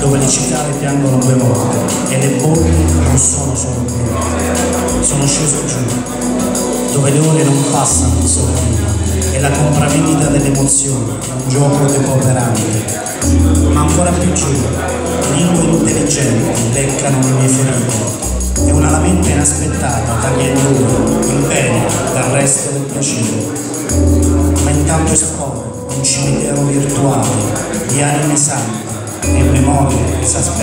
dove le cicale piangono due volte e le bolle non sono solo brutte. Sono sceso giù, dove le ore non passano in sordina e la compravendita delle emozioni è un gioco depauperante. Ma ancora più giù, lingue intelligenti leccano le mie ferite e una lamenta inaspettata taglia in due impegno dal resto del piacere. Ma intanto esplode un cimitero virtuale di anime sante Mall.